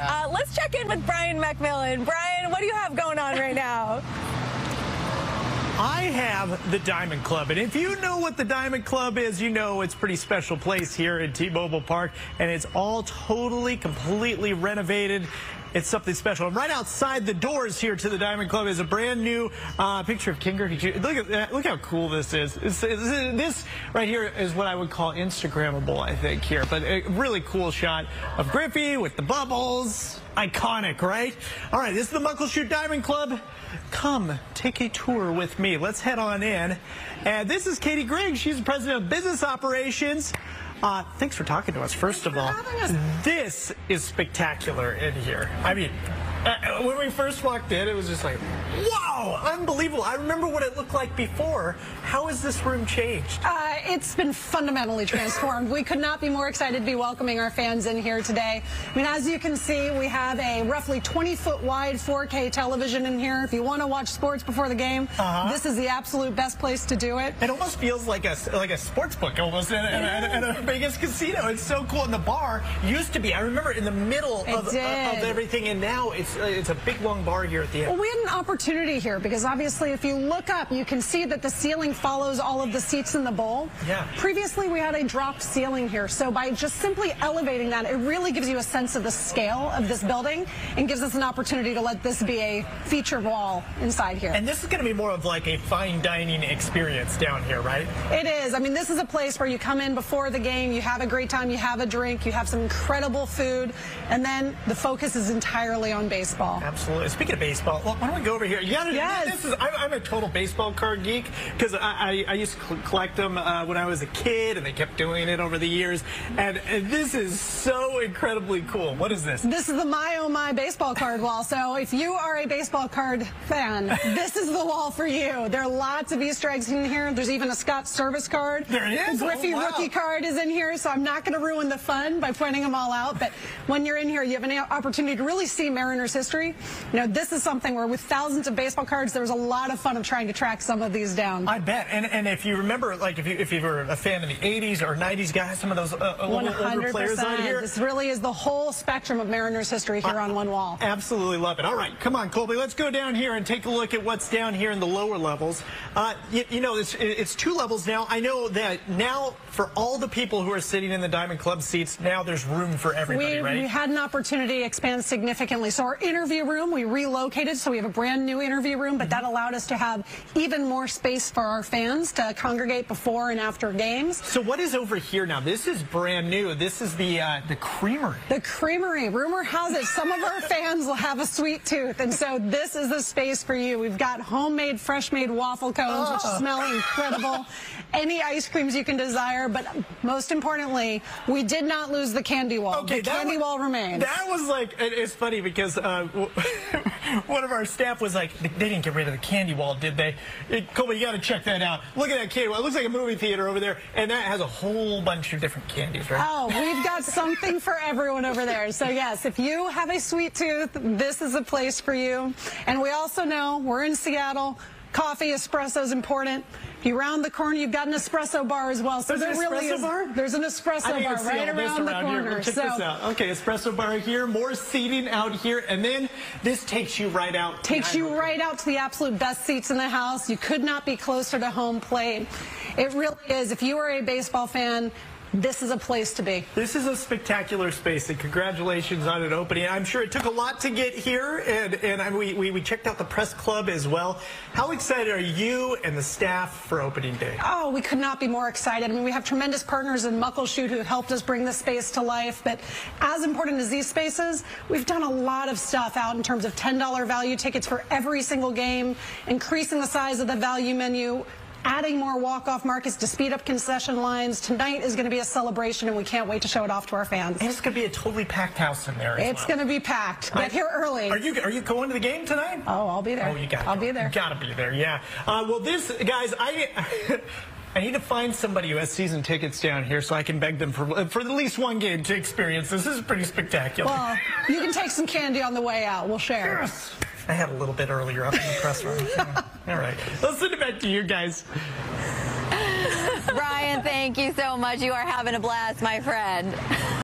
Uh, let's check in with Brian McMillan. Brian, what do you have going on right now? I have the Diamond Club, and if you know what the Diamond Club is, you know it's a pretty special place here at T-Mobile Park, and it's all totally, completely renovated. It's something special. And right outside the doors here to the Diamond Club is a brand new uh, picture of King Griffey. Look at that. Look how cool this is. This right here is what I would call Instagrammable, I think, here. But a really cool shot of Griffey with the bubbles. Iconic, right? All right, this is the Muckleshoot Diamond Club. Come, take a tour with me. Let's head on in. And this is Catie Griggs. She's the president of business operations. Uh, thanks for talking to us, first of all. This is spectacular in here. I mean, uh, when we first walked in, it was just like, wow, unbelievable. I remember what it looked like before. How has this room changed? Uh, it's been fundamentally transformed. we could not be more excited to be welcoming our fans in here today. I mean, as you can see, we have a roughly 20 foot wide 4K television in here. If you want to watch sports before the game, uh -huh. this is the absolute best place to do it. It almost feels like a like a sports book almost in, in, in, in a Vegas casino. It's so cool. And the bar used to be, I remember, in the middle of, of everything, and now it's uh, it's a big long bar here at the end. Well, we had an opportunity here because obviously if you look up, you can see that the ceiling follows all of the seats in the bowl. Yeah. Previously, we had a dropped ceiling here. So by just simply elevating that, it really gives you a sense of the scale of this building and gives us an opportunity to let this be a feature wall inside here. And this is going to be more of like a fine dining experience down here, right? It is. I mean, this is a place where you come in before the game, you have a great time, you have a drink, you have some incredible food, and then the focus is entirely on baseball. Absolutely. Speaking of baseball, well, why don't we go over here? You gotta, yes. This is, I'm, I'm a total baseball card geek because I, I, I, used to collect them uh, Uh, when I was a kid, and they kept doing it over the years. And, and, this is so incredibly cool. What is this? This is the My Oh My baseball card wall. So if you are a baseball card fan, this is the wall for you. There are lots of Easter eggs in here. There's even a Scott Servais card. There is. The Griffey oh, wow. rookie card is in here, so I'm not going to ruin the fun by pointing them all out. But when you're in here, you have an opportunity to really see Mariners history. You know, this is something where with thousands of baseball cards, there was a lot of fun of trying to track some of these down. I bet. And and if you remember, like if you if you were a fan of the 80s or 90s guys, some of those uh, older players on here. This really is the whole spectrum of Mariners history here on one wall. Absolutely love it. All right, come on, Colby. Let's go down here and take a look at what's down here in the lower levels. Uh, you, you, know, it's, it's two levels now. I know that now for all the people who are sitting in the Diamond Club seats, now there's room for everybody, we, right? We had an opportunity to expand significantly. So our interview room, we relocated, so we have a brand new interview room, but that allowed us to have even more space for our fans to congregate before and after games. So what is over here now? This is brand new. This is the uh, the creamery. The creamery. Rumor has it some of our fans will have a sweet tooth, and so this is the space for you. We've got homemade, fresh-made waffle cones, oh. which smell incredible. Any ice creams you can desire, but most importantly, we did not lose the candy wall. Okay, the candy was, wall remains. That was like, it's funny because uh, one of our staff was like, they didn't get rid of the candy wall, did they? It, Colby, you got to check that out. Look at that candy wall. It looks like a movie theater over there, and that has a whole bunch of different candies, right? Oh, we've got something for everyone over there. So yes, if you have a sweet tooth, this is a place for you. And we also know we're in Seattle. Coffee, espresso is important. If you round the corner, you've got an espresso bar as well. So there's there really is. Bar? There's an espresso bar right around, around, the corner. Here. Check so, this out. Okay, espresso bar here, more seating out here, and then this takes you right out. Takes you right out to the absolute best seats in the house. You could not be closer to home plate. It really is. If you are a baseball fan, this is a place to be. This is a spectacular space, and congratulations on it opening. I'm sure it took a lot to get here, and, and we, we, we checked out the press club as well. How excited are you and the staff for opening day? Oh, we could not be more excited. I mean, we have tremendous partners in Muckleshoot who helped us bring this space to life, but as important as these spaces, we've done a lot of stuff out in terms of $10 value tickets for every single game, increasing the size of the value menu, adding more walk-off markets to speed up concession lines. Tonight is going to be a celebration, and we can't wait to show it off to our fans. And it's going to be a totally packed house in there. It's well. going to be packed. Get here early. Are you are you going to the game tonight? Oh, I'll be there. Oh, you got. I'll be there. You got to be there. Yeah. Uh, well, this guys, I. I need to find somebody who has season tickets down here so I can beg them for for at least one game to experience this. This is pretty spectacular. Well, you can take some candy on the way out. We'll share. Yes. I had a little bit earlier up in the press room. Yeah. All right. Let's send it back to you guys. Brian, thank you so much. You are having a blast, my friend.